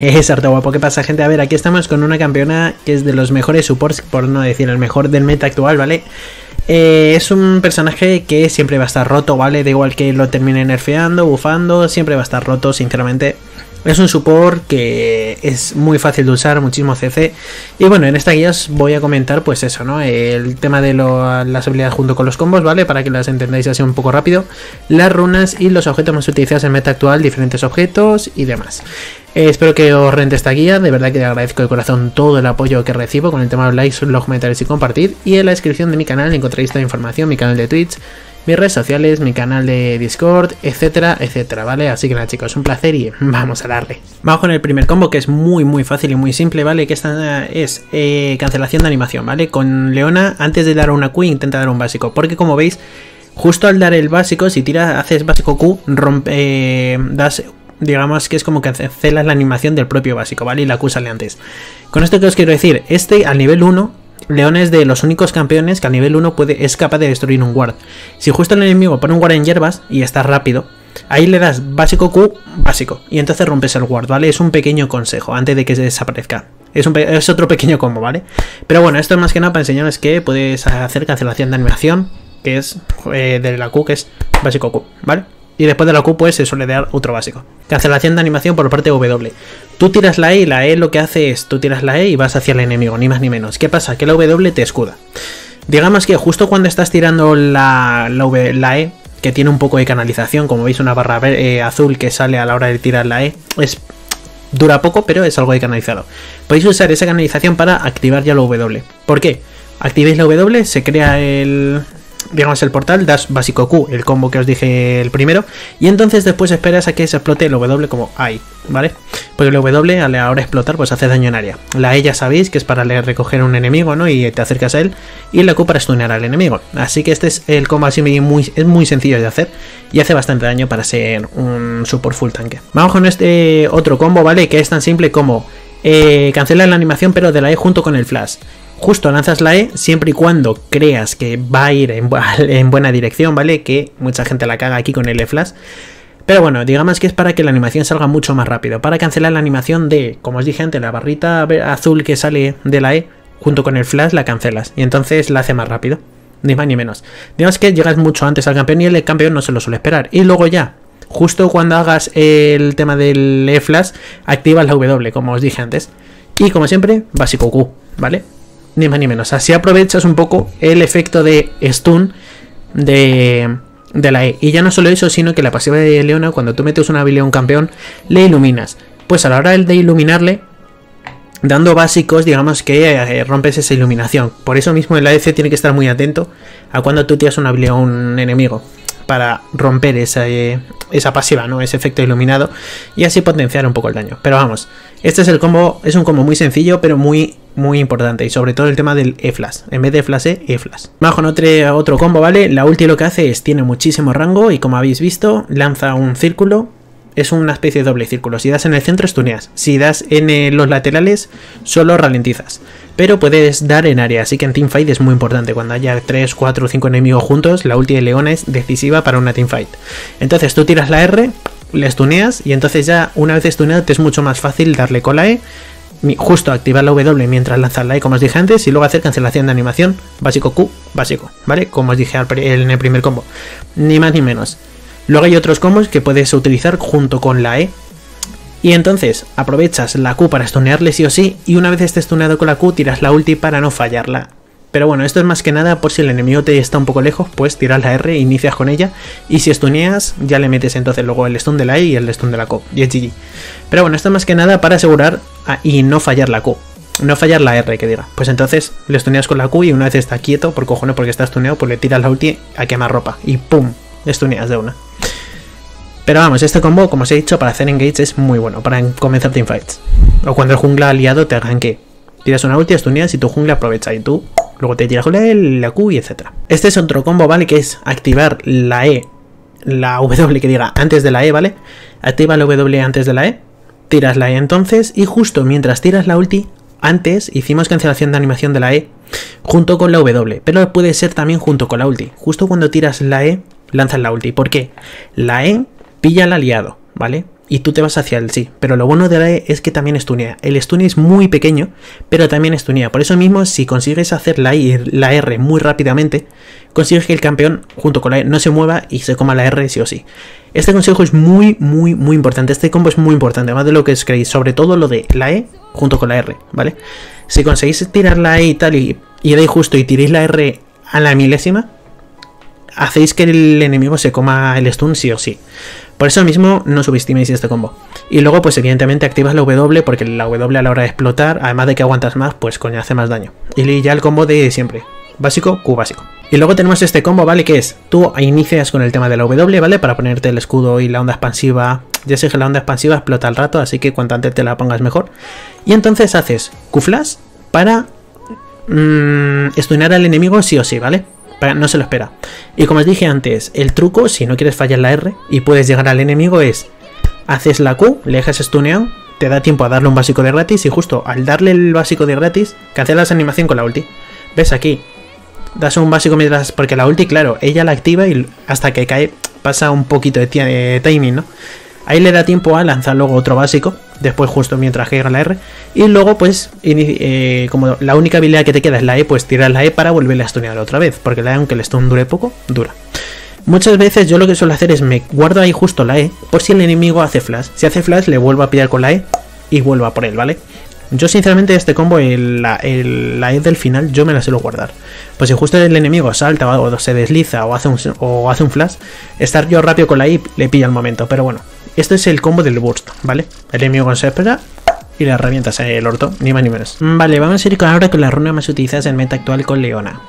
Es harto guapo, ¿qué pasa gente? A ver, aquí estamos con una campeona que es de los mejores supports, por no decir el mejor del meta actual, ¿vale? Eh, es un personaje que siempre va a estar roto, ¿vale? Da igual que lo termine nerfeando, bufando, siempre va a estar roto, sinceramente. Es un support que es muy fácil de usar, muchísimo CC. Y bueno, en esta guía os voy a comentar pues eso, ¿no? El tema de las habilidades junto con los combos, ¿vale? Para que las entendáis así un poco rápido. Las runas y los objetos más utilizados en meta actual, diferentes objetos y demás. Eh, espero que os rente esta guía, de verdad que agradezco de corazón todo el apoyo que recibo con el tema de likes, los comentarios y compartir. Y en la descripción de mi canal encontraréis esta información, mi canal de Twitch, mis redes sociales, mi canal de Discord, etcétera, etcétera, ¿vale? Así que nada chicos, un placer y vamos a darle. Vamos con el primer combo que es muy muy fácil y muy simple, ¿vale? Que esta es eh, cancelación de animación, ¿vale? Con Leona, antes de dar una Q, intenta dar un básico, porque como veis... Justo al dar el básico, si tiras, haces básico Q, rompe, eh, das digamos que es como que cancelas la animación del propio básico, ¿vale? Y la Q sale antes. Con esto que os quiero decir, este al nivel 1 León es de los únicos campeones que a nivel 1 puede, es capaz de destruir un guard. Si justo el enemigo pone un guard en hierbas y está rápido, ahí le das básico Q, básico, y entonces rompes el guard, ¿vale? Es un pequeño consejo antes de que se desaparezca. Es, es otro pequeño combo, ¿vale? Pero bueno, esto es más que nada para enseñaros que puedes hacer cancelación de animación, que es eh, de la Q, que es básico Q, ¿vale? Y después de la Q, pues se suele dar otro básico. Cancelación de animación por parte de W. Tú tiras la E y la E lo que hace es, tú tiras la E y vas hacia el enemigo, ni más ni menos. ¿Qué pasa? Que la W te escuda. Digamos que justo cuando estás tirando la, la, E, que tiene un poco de canalización, como veis una barra eh, azul que sale a la hora de tirar la E, es dura poco, pero es algo de canalizado. Podéis usar esa canalización para activar ya la W. ¿Por qué? Activéis la W, se crea el, digamos, el portal, das básico Q, el combo que os dije el primero, y entonces después esperas a que se explote el W como hay, ¿vale? Porque el W al ahora explotar pues hace daño en área. La E ya sabéis que es para recoger un enemigo, ¿no? Y te acercas a él, y la Q para stunear al enemigo. Así que este es el combo así muy, es muy sencillo de hacer, y hace bastante daño para ser un support full tanque. Vamos con este otro combo, ¿vale? Que es tan simple como... Eh, cancela la animación pero de la E junto con el flash justo lanzas la E siempre y cuando creas que va a ir en, buena dirección, ¿vale? Que mucha gente la caga aquí con el E-Flash. Pero bueno, digamos que es para que la animación salga mucho más rápido. Para cancelar la animación de, como os dije antes, la barrita azul que sale de la E, junto con el flash la cancelas. Y entonces la hace más rápido. Ni más ni menos. Digamos que llegas mucho antes al campeón y el campeón no se lo suele esperar. Y luego ya, justo cuando hagas el tema del E-Flash, activas la W, como os dije antes. Y como siempre, básico Q, ¿vale? Ni más ni menos. Así aprovechas un poco el efecto de stun de, de la E. Y ya no solo eso, sino que la pasiva de Leona, cuando tú metes una habilidad a un campeón, le iluminas. Pues a la hora de iluminarle, dando básicos, digamos que eh, rompes esa iluminación. Por eso mismo el ADC tiene que estar muy atento a cuando tú tiras una habilidad a un enemigo para romper esa, eh, esa pasiva, ¿no? Ese efecto iluminado y así potenciar un poco el daño. Pero vamos, este es el combo, es un combo muy sencillo, pero muy, muy importante. Y sobre todo el tema del E-Flash. En vez de Flash E, E-Flash. Bajo otro, otro combo, ¿vale? La ulti lo que hace es, tiene muchísimo rango y como habéis visto, lanza un círculo es una especie de doble círculo. Si das en el centro, estuneas. Si das en eh, los laterales, solo ralentizas. Pero puedes dar en área, así que en teamfight es muy importante. Cuando haya 3, 4 o 5 enemigos juntos, la ulti de Leona es decisiva para una teamfight. Entonces tú tiras la R, le estuneas y entonces ya una vez estuneado te es mucho más fácil darle con la E justo activar la W mientras lanzar la E como os dije antes y luego hacer cancelación de animación básico Q básico, ¿vale? Como os dije en el primer combo. Ni más ni menos. Luego hay otros combos que puedes utilizar junto con la E. Y entonces aprovechas la Q para stunearle sí o sí. Y una vez estés stuneado con la Q, tiras la ulti para no fallarla. Pero bueno, esto es más que nada por si el enemigo te está un poco lejos, pues tiras la R, inicias con ella. Y si stuneas, ya le metes entonces luego el stun de la E y el stun de la Q. Y GG. Pero bueno, esto es más que nada para asegurar y no fallar la Q. No fallar la R, que diga. Pues entonces le stuneas con la Q y una vez está quieto, por cojones porque está stuneado, pues le tiras la ulti a quemar ropa. Y ¡pum! Stuneas de una. Pero vamos, este combo, como os he dicho, para hacer engage es muy bueno, para comenzar teamfights. O cuando el jungla aliado te hagan que tiras una ulti, stuneas y tu jungla aprovecha y tú luego te tiras con la Q y etc. Este es otro combo, ¿vale? Que es activar la E, la W que diga antes de la E, ¿vale? Activa la W antes de la E, tiras la E entonces y justo mientras tiras la ulti, antes hicimos cancelación de animación de la E junto con la W, pero puede ser también junto con la ulti. Justo cuando tiras la E, lanzas la ulti. ¿Por qué? La E pilla al aliado, ¿vale? Y tú te vas hacia el sí. Pero lo bueno de la E es que también stunea. El stun es muy pequeño, pero también stunea. Por eso mismo, si consigues hacer la, la R muy rápidamente, consigues que el campeón junto con la E no se mueva y se coma la R sí o sí. Este consejo es muy, muy, muy importante. Este combo es muy importante, más de lo que os creéis. Sobre todo lo de la E junto con la R, ¿vale? Si conseguís tirar la E y tal y, y de justo y tiréis la R a la milésima, hacéis que el enemigo se coma el stun sí o sí. Por eso mismo no subestiméis este combo. Y luego, pues evidentemente activas la W, porque la W a la hora de explotar, además de que aguantas más, pues coño, hace más daño. Y ya el combo de siempre. Básico, Q básico. Y luego tenemos este combo, ¿vale? Que es, tú inicias con el tema de la W, ¿vale? Para ponerte el escudo y la onda expansiva. Ya sé que la onda expansiva explota al rato, así que cuanto antes te la pongas mejor. Y entonces haces Q-Flash para mmm, al enemigo sí o sí, ¿vale? No se lo espera. Y como os dije antes, el truco, si no quieres fallar la R y puedes llegar al enemigo, es haces la Q, le dejas stuneado, te da tiempo a darle un básico de gratis y justo al darle el básico de gratis, cancelas animación con la ulti. ¿Ves aquí? Das un básico mientras... Porque la ulti, claro, ella la activa y hasta que cae pasa un poquito de timing, ¿no? Ahí le da tiempo a lanzar luego otro básico, después justo mientras llega la R. Y luego, pues, eh, como la única habilidad que te queda es la E, pues tiras la E para volverle a stunear otra vez. Porque la E, aunque el stun dure poco, dura. Muchas veces yo lo que suelo hacer es me guardo ahí justo la E, por si el enemigo hace flash. Si hace flash, le vuelvo a pillar con la E y vuelvo a por él, ¿vale? Yo sinceramente este combo, la E del final, yo me la suelo guardar. Pues si justo el enemigo salta o se desliza o hace un, o hace un flash, estar yo rápido con la E le pilla el momento. Pero bueno, este es el combo del burst, ¿vale? El enemigo se espera y le revientas el orto, ni más ni menos. Vale, vamos a ir ahora con la runa más utilizada en meta actual con Leona.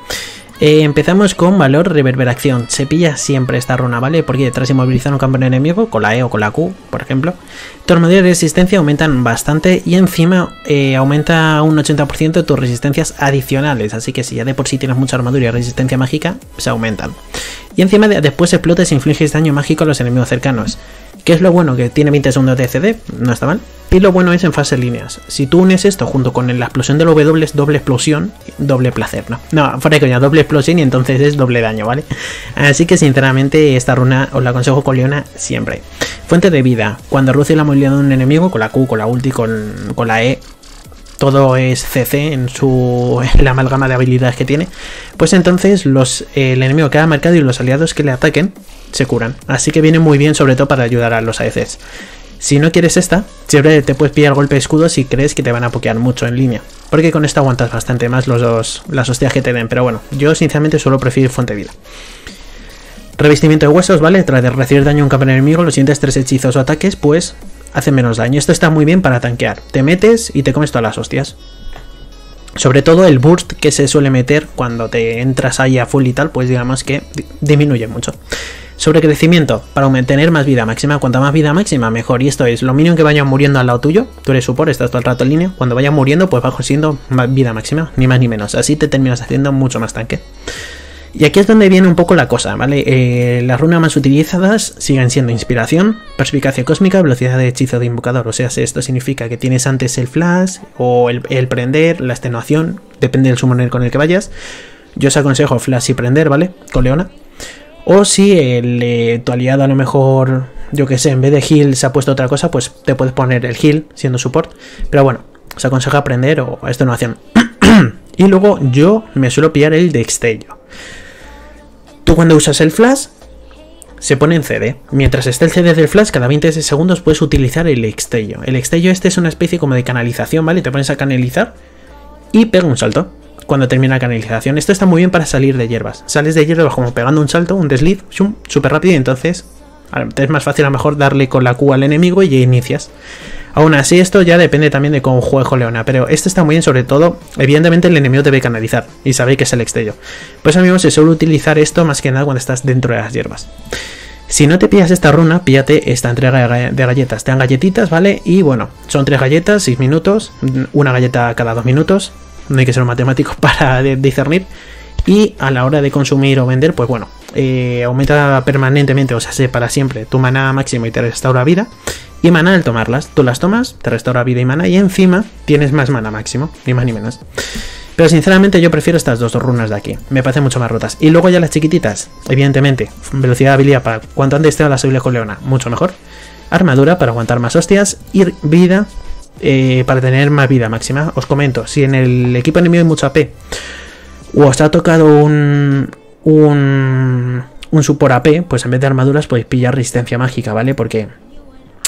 Eh, empezamos con valor reverberación. Se pilla siempre esta runa, ¿vale? Porque tras inmovilizar un campeón enemigo, con la E o con la Q, por ejemplo, tu armadura y resistencia aumentan bastante y encima eh, aumenta un 80% tus resistencias adicionales. Así que si ya de por sí tienes mucha armadura y resistencia mágica, se aumentan. Y encima después explotas e infliges daño mágico a los enemigos cercanos. ¿Qué es lo bueno? Que tiene 20 segundos de CD, no está mal. Y lo bueno es en fase líneas. Si tú unes esto junto con la explosión del W, es doble explosión, doble placer, ¿no? No, fuera de coña, doble explosión y entonces es doble daño, ¿vale? Así que sinceramente esta runa os la aconsejo con Leona siempre. Fuente de vida. Cuando reduce la movilidad de un enemigo, con la Q, con la ulti, con, con la E, todo es CC en su la amalgama de habilidades que tiene, pues entonces los, el enemigo queda marcado y los aliados que le ataquen se curan. Así que viene muy bien sobre todo para ayudar a los AECs. Si no quieres esta, siempre te puedes pillar golpe de escudo si crees que te van a pokear mucho en línea. Porque con esta aguantas bastante más los dos, las hostias que te den. Pero bueno, yo sinceramente suelo preferir fuente de vida. Revestimiento de huesos, ¿vale? Tras de recibir daño a un campeón enemigo, los siguientes tres hechizos o ataques, pues hace menos daño. Esto está muy bien para tanquear. Te metes y te comes todas las hostias. Sobre todo el burst que se suele meter cuando te entras ahí a full y tal, pues digamos que disminuye mucho. Sobre crecimiento, para tener más vida máxima. Cuanta más vida máxima, mejor. Y esto es, lo mínimo que vayan muriendo al lado tuyo, tú eres support, estás todo el rato en línea. Cuando vayan muriendo, pues bajo siendo vida máxima, ni más ni menos. Así te terminas haciendo mucho más tanque. Y aquí es donde viene un poco la cosa, ¿vale? Eh, las runas más utilizadas siguen siendo inspiración, perspicacia cósmica, velocidad de hechizo de invocador. O sea, esto significa que tienes antes el flash o el, prender, la extenuación, depende del summoner con el que vayas. Yo os aconsejo flash y prender, ¿vale? Con Leona. O si el, eh, tu aliado a lo mejor, yo que sé, en vez de heal se ha puesto otra cosa, pues te puedes poner el heal siendo support. Pero bueno, os aconseja prender o extenuación. y luego yo me suelo pillar el destello. Tú cuando usas el flash, se pone en CD. Mientras esté el CD del flash, cada 20 segundos puedes utilizar el extello. El extello este es una especie como de canalización, ¿vale? Te pones a canalizar y pega un salto cuando termina la canalización. Esto está muy bien para salir de hierbas. Sales de hierbas como pegando un salto, un desliz, súper rápido y entonces es más fácil a lo mejor darle con la Q al enemigo y ya inicias. Aún así, esto ya depende también de cómo juegue Leona, pero esto está muy bien, sobre todo, evidentemente el enemigo debe canalizar y sabéis que es el extello. Pues amigos, se suele utilizar esto más que nada cuando estás dentro de las hierbas. Si no te pillas esta runa, píllate esta entrega de galletas. Te dan galletitas, ¿vale? Y bueno, son tres galletas, seis minutos, una galleta cada dos minutos. No hay que ser un matemático para discernir. Y a la hora de consumir o vender, pues bueno, eh, aumenta permanentemente, o sea, para siempre tu maná máximo y te restaura vida. Y mana al tomarlas. Tú las tomas, te restaura vida y mana y encima tienes más mana máximo, ni más ni menos. Pero sinceramente yo prefiero estas dos runas de aquí. Me parecen mucho más rotas. Y luego ya las chiquititas. Evidentemente, velocidad de habilidad para cuanto antes esté la con Leona, mucho mejor. armadura para aguantar más hostias y vida eh, para tener más vida máxima. Os comento, si en el equipo enemigo hay mucho AP o os ha tocado un, un, un support AP, pues en vez de armaduras podéis pillar resistencia mágica, ¿vale? Porque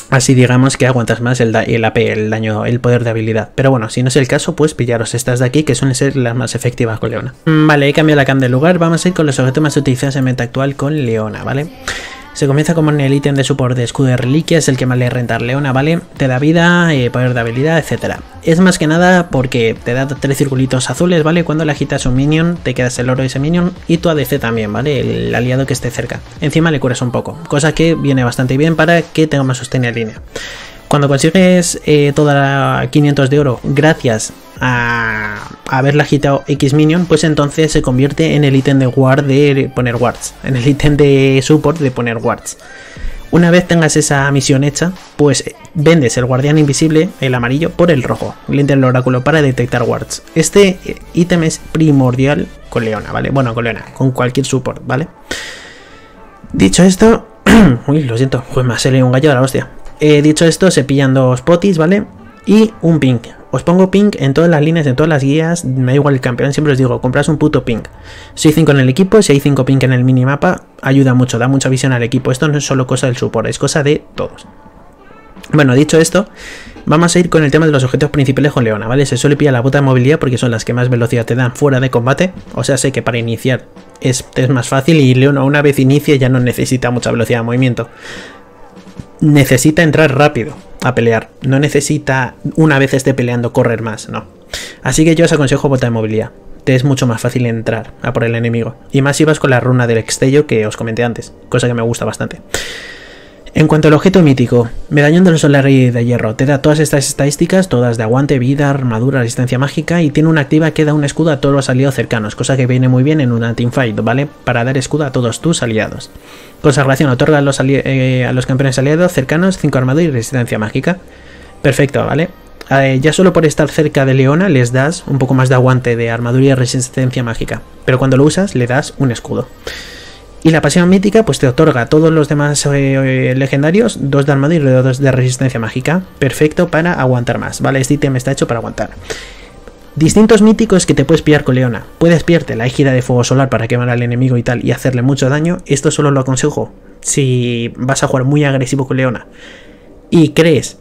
así digamos que aguantas más el, el, AP, el daño, el poder de habilidad. Pero bueno, si no es el caso, pues pillaros estas de aquí, que suelen ser las más efectivas con Leona. Vale, he cambiado la cam de lugar, vamos a ir con los objetos más utilizados en meta actual con Leona, ¿vale? Se comienza como en el ítem de support de escudo de reliquia, es el que más le renta Leona, ¿vale? Te da vida, eh, poder de habilidad, etc. Es más que nada porque te da tres circulitos azules, ¿vale? Cuando le agitas un minion, te quedas el oro de ese minion y tu ADC también, ¿vale? El aliado que esté cerca. Encima le curas un poco, cosa que viene bastante bien para que tenga más sostenibilidad en línea. Cuando consigues eh, toda 500 de oro gracias a haberla agitado X minion, pues entonces se convierte en el ítem de guard de poner wards, en el ítem de support de poner wards. Una vez tengas esa misión hecha, pues vendes el guardián invisible, el amarillo, por el rojo, lente del oráculo para detectar wards. Este eh, ítem es primordial con Leona, ¿vale? Bueno, con Leona, con cualquier support, ¿vale? Dicho esto, uy, lo siento, pues me ha salido un gallo de la hostia. Eh, dicho esto, se pillan dos potis, ¿vale? Y un pink. Os pongo pink en todas las líneas, en todas las guías, me da igual el campeón, siempre os digo, compras un puto pink. Si hay 5 en el equipo, si hay 5 pink en el minimapa, ayuda mucho, da mucha visión al equipo. Esto no es solo cosa del support, es cosa de todos. Bueno, dicho esto, vamos a ir con el tema de los objetos principales con Leona, ¿vale? Se suele pillar la bota de movilidad porque son las que más velocidad te dan fuera de combate. O sea, sé que para iniciar es, es más fácil y Leona una vez inicie ya no necesita mucha velocidad de movimiento necesita entrar rápido a pelear. No necesita, una vez esté peleando, correr más, no. Así que yo os aconsejo bota de movilidad. Te es mucho más fácil entrar a por el enemigo. Y más si vas con la runa del extello que os comenté antes, cosa que me gusta bastante. En cuanto al objeto mítico, medallón del solar y de hierro, te da todas estas estadísticas, todas de aguante, vida, armadura, resistencia mágica y tiene una activa que da un escudo a todos los aliados cercanos, cosa que viene muy bien en una teamfight, ¿vale? Para dar escudo a todos tus aliados. Consagración otorga a los, eh, a los campeones aliados cercanos 5 armadura y resistencia mágica. Perfecto, ¿vale? Eh, ya solo por estar cerca de Leona les das un poco más de aguante de armadura y resistencia mágica, pero cuando lo usas le das un escudo. Y la pasión mítica pues te otorga a todos los demás eh, legendarios dos de armadura y dos de resistencia mágica. Perfecto para aguantar más, ¿vale? Este ítem está hecho para aguantar. Distintos míticos que te puedes pillar con Leona. Puedes pillarte la gira de fuego solar para quemar al enemigo y tal y hacerle mucho daño. Esto solo lo aconsejo si vas a jugar muy agresivo con Leona y crees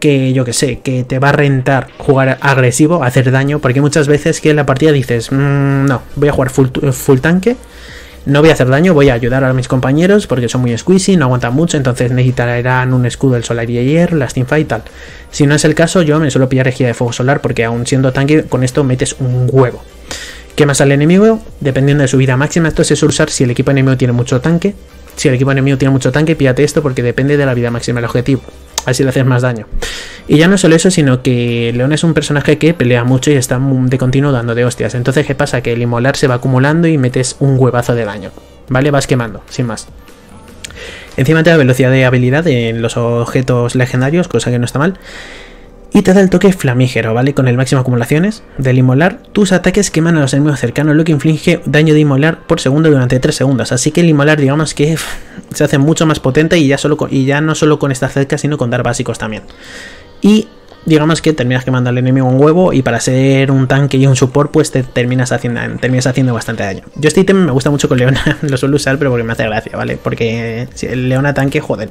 que yo que sé, que te va a rentar jugar agresivo, hacer daño, porque muchas veces que en la partida dices, mmm, no, voy a jugar full, full tanque no voy a hacer daño, voy a ayudar a mis compañeros porque son muy squeezy, no aguantan mucho, entonces necesitarán un escudo del solar y ayer, las teamfight y tal. Si no es el caso, yo me suelo pillar regida de fuego solar porque aún siendo tanque, con esto metes un huevo. ¿Qué más al enemigo? Dependiendo de su vida máxima, esto suele usar si el equipo enemigo tiene mucho tanque. Si el equipo enemigo tiene mucho tanque, píllate esto porque depende de la vida máxima del objetivo así le haces más daño. Y ya no solo eso, sino que León es un personaje que pelea mucho y está de continuo dando de hostias. Entonces, ¿qué pasa? Que el inmolar se va acumulando y metes un huevazo de daño. ¿Vale? Vas quemando, sin más. Encima te da velocidad de habilidad en los objetos legendarios, cosa que no está mal. Y te da el toque flamígero, ¿vale? Con el máximo acumulaciones del inmolar, tus ataques queman a los enemigos cercanos, lo que inflige daño de inmolar por segundo durante 3 segundos. Así que el inmolar, digamos que se hace mucho más potente y ya, solo y ya no solo con estar cerca, sino con dar básicos también. Y digamos que terminas quemando al enemigo un huevo y para ser un tanque y un support pues te terminas haciendo, terminas haciendo bastante daño. Yo este ítem me gusta mucho con Leona, lo suelo usar pero porque me hace gracia, ¿vale? Porque si Leona tanque, joder.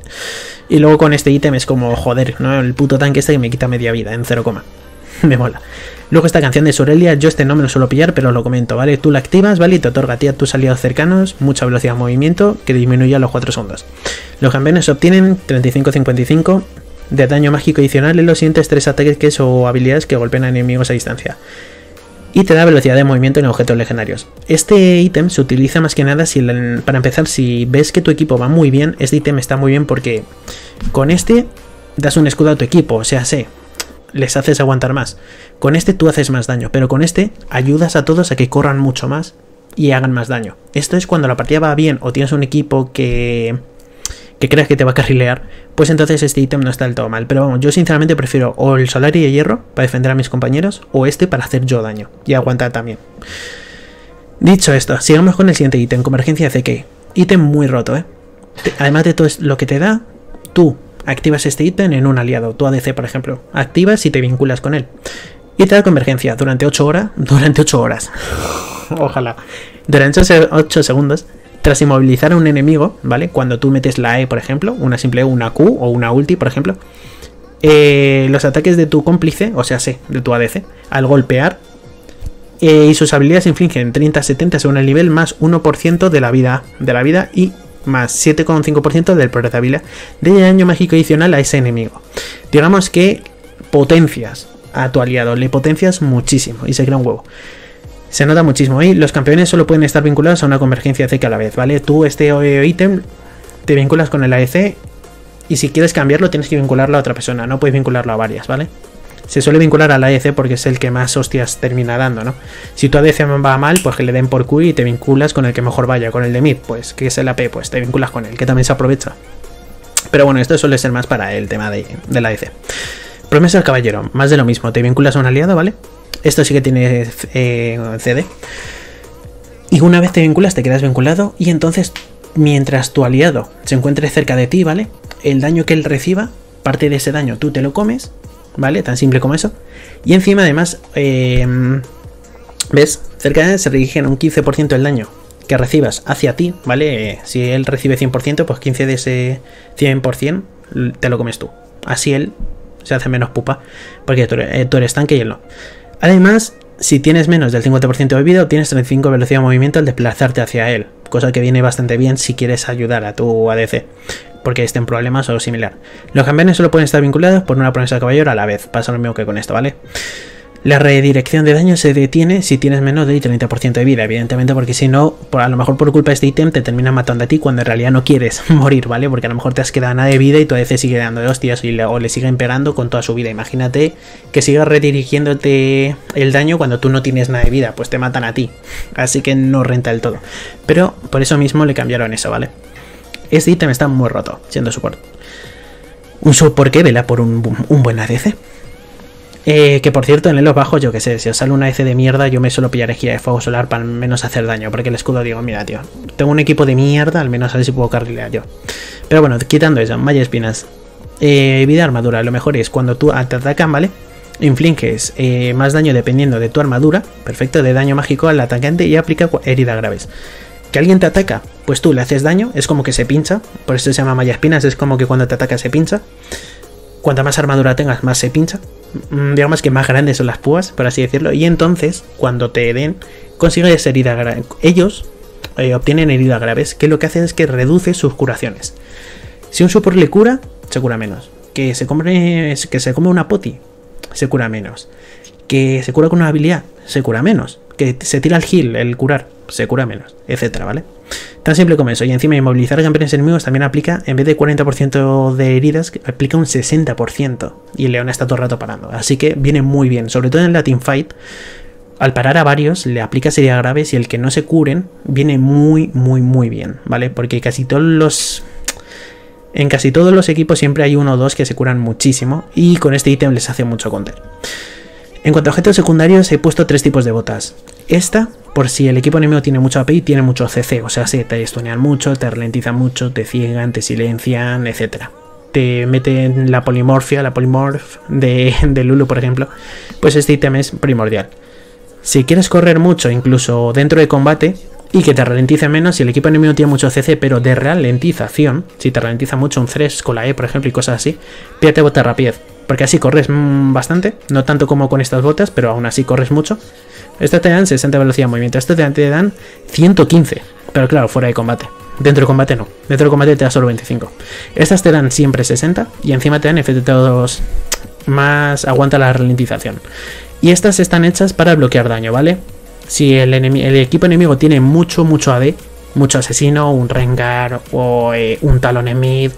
Y luego con este ítem es como, joder, ¿no? El puto tanque este que me quita media vida en 0, me mola. Luego esta canción de Sorelia, yo este no me lo suelo pillar, pero lo comento, ¿vale? Tú la activas, ¿vale? Y te otorga a ti a tus aliados cercanos mucha velocidad de movimiento que disminuye a los 4 segundos. Los campeones obtienen 35-55 de daño mágico adicional en los siguientes tres ataques o habilidades que golpean a enemigos a distancia. Y te da velocidad de movimiento en objetos legendarios. Este ítem se utiliza más que nada si, para empezar, si ves que tu equipo va muy bien, este ítem está muy bien porque con este das un escudo a tu equipo, o sea, sé, les haces aguantar más. Con este tú haces más daño, pero con este ayudas a todos a que corran mucho más y hagan más daño. Esto es cuando la partida va bien o tienes un equipo que que creas que te va a carrilear, pues entonces este ítem no está del todo mal. Pero vamos, yo sinceramente prefiero o el Solari de hierro para defender a mis compañeros, o este para hacer yo daño y aguantar también. Dicho esto, sigamos con el siguiente ítem, convergencia de CK. Ítem muy roto, ¿eh? Además de todo lo que te da, tú activas este ítem en un aliado, tu ADC por ejemplo, activas y te vinculas con él. Y te da convergencia durante 8 horas, durante 8 horas, ojalá, durante 8 segundos, tras inmovilizar a un enemigo, ¿vale? Cuando tú metes la E, por ejemplo, una simple E, una Q o una ulti, por ejemplo, eh, los ataques de tu cómplice, o sea, sí, de tu ADC, al golpear eh, y sus habilidades infligen 30-70 según el nivel más 1% de la vida de la vida y más 7,5% del probabilidad de daño mágico adicional a ese enemigo. Digamos que potencias a tu aliado, le potencias muchísimo y se crea un huevo. Se nota muchísimo. Y los campeones solo pueden estar vinculados a una convergencia CK a la vez, ¿vale? Tú este ítem te vinculas con el AEC y si quieres cambiarlo tienes que vincularlo a otra persona, no puedes vincularlo a varias, ¿vale? Se suele vincular al ADC porque es el que más hostias termina dando, ¿no? Si tu ADC va mal, pues que le den por Q y te vinculas con el que mejor vaya, con el de mid, pues que es el AP, pues te vinculas con él, que también se aprovecha. Pero bueno, esto suele ser más para el tema de, del ADC. Promesa del caballero, más de lo mismo, te vinculas a un aliado, ¿vale? Esto sí que tiene eh, CD. Y una vez te vinculas, te quedas vinculado y entonces, mientras tu aliado se encuentre cerca de ti, ¿vale? El daño que él reciba, parte de ese daño tú te lo comes ¿vale? Tan simple como eso. Y encima además, em, ¿ves? Cerca de él se en un 15% del daño que recibas hacia ti, ¿vale? Si él recibe 100%, pues 15 de ese 100% te lo comes tú. Así él se hace menos pupa, porque tú eres, eh, tú eres tanque y él no. Además, si tienes menos del 50% de vida, tienes 35 velocidad de movimiento al desplazarte hacia él, cosa que viene bastante bien si quieres ayudar a tu ADC porque estén problemas o similar. Los campeones solo pueden estar vinculados por una promesa caballero a la vez. Pasa lo mismo que con esto, ¿vale? La redirección de daño se detiene si tienes menos del 30% de vida, evidentemente, porque si no, a lo mejor por culpa de este ítem te termina matando a ti cuando en realidad no quieres morir, ¿vale? Porque a lo mejor te has quedado nada de vida y tu ADC sigue dando de hostias y le, o le siguen pegando con toda su vida. Imagínate que siga redirigiéndote el daño cuando tú no tienes nada de vida, pues te matan a ti. Así que no renta del todo. Pero por eso mismo le cambiaron eso, ¿vale? Este ítem está muy roto, siendo support. Un support vela por un, buen ADC. Eh, que por cierto, en los bajos, yo que sé, si os sale una ADC de mierda, yo me suelo pillar gira de fuego solar para al menos hacer daño. Porque el escudo digo, mira, tío, tengo un equipo de mierda, al menos a ver si puedo carrilear yo. Pero bueno, quitando eso, malla espinas. Eh, vida armadura, lo mejor es cuando tú te atacan, ¿vale? Infliges eh, más daño dependiendo de tu armadura, perfecto, de daño mágico al atacante y aplica heridas graves que alguien te ataca, pues tú le haces daño, es como que se pincha, por eso se llama malla espinas, es como que cuando te ataca se pincha. Cuanta más armadura tengas, más se pincha. Mm, digamos que más grandes son las púas, por así decirlo. Y entonces, cuando te den, consigues herida grave. Ellos eh, obtienen heridas graves, que lo que hacen es que reduce sus curaciones. Si un support le cura, se cura menos. Que se come, que se come una poti, se cura menos. Que se cura con una habilidad, se cura menos. Que se tira el heal, el curar, se cura menos, etcétera, ¿vale? Tan simple como eso. Y encima inmovilizar campeones enemigos también aplica, en vez de 40% de heridas, aplica un 60%. Y el león está todo el rato parando. Así que viene muy bien, sobre todo en la teamfight. Al parar a varios, le aplica sería graves y el que no se curen viene muy, muy, muy bien, ¿vale? Porque casi todos los... En casi todos los equipos siempre hay uno o dos que se curan muchísimo y con este ítem les hace mucho counter. En cuanto a objetos secundarios, he puesto tres tipos de botas. Esta, por si el equipo enemigo tiene mucho AP y tiene mucho CC, o sea, se te estunean mucho, te ralentizan mucho, te ciegan, te silencian, etc. Te meten la polimorfia, la polimorf de, Lulu, por ejemplo, pues este ítem es primordial. Si quieres correr mucho, incluso dentro de combate, y que te ralentice menos si el equipo enemigo tiene mucho CC, pero de ralentización, si te ralentiza mucho un Thresh con la E, por ejemplo, y cosas así, pídate bota rapidez. Porque así corres mm, bastante, no tanto como con estas botas, pero aún así corres mucho. Estas te dan 60 velocidad de movimiento, estas te dan 115, pero claro, fuera de combate. Dentro de combate no, dentro de combate te da solo 25. Estas te dan siempre 60 y encima te dan efectos más aguanta la ralentización. Y estas están hechas para bloquear daño, ¿vale? Si el, el equipo enemigo tiene mucho, mucho AD, mucho asesino, un Rengar o eh, un talón en mid,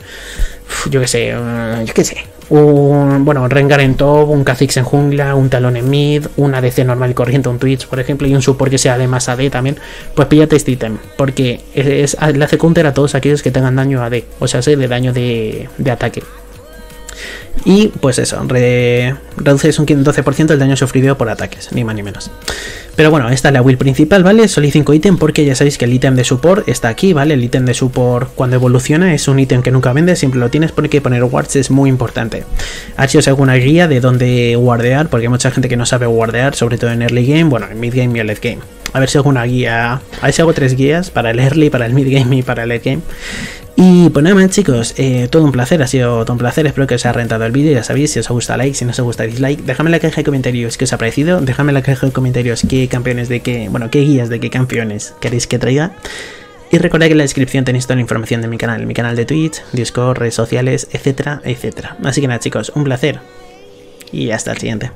yo qué sé, uh, yo qué sé, un, bueno, Rengar en top, un Kha'Zix en jungla, un talón en mid, un ADC normal y corriente, un Twitch, por ejemplo, y un support que sea de más AD también, pues píllate este ítem, porque es, le hace counter a todos aquellos que tengan daño AD, o sea, de daño de, de ataque. Y pues eso, reduces un 12% el daño sufrido por ataques, ni más ni menos. Pero bueno, esta es la build principal, ¿vale? Solo hay 5 ítems porque ya sabéis que el ítem de support está aquí, ¿vale? El ítem de support cuando evoluciona es un ítem que nunca vendes, siempre lo tienes porque poner wards es muy importante. Así os hago una guía de dónde guardear, porque hay mucha gente que no sabe guardear, sobre todo en early game, bueno, en mid game y en late game. A ver si hago una guía, a ver si hago tres guías para el early, para el mid game y para el late game. Y pues nada más chicos, eh, todo un placer, ha sido todo un placer, espero que os haya rentado el vídeo, ya sabéis, si os gusta like, si no os gusta dislike, dejadme en la caja de comentarios qué os ha parecido, dejadme en la caja de comentarios qué campeones de qué, bueno, qué guías de qué campeones queréis que traiga. Y recordad que en la descripción tenéis toda la información de mi canal, mi canal de Twitch, Discord, redes sociales, etcétera, etcétera. Así que nada chicos, un placer y hasta el siguiente.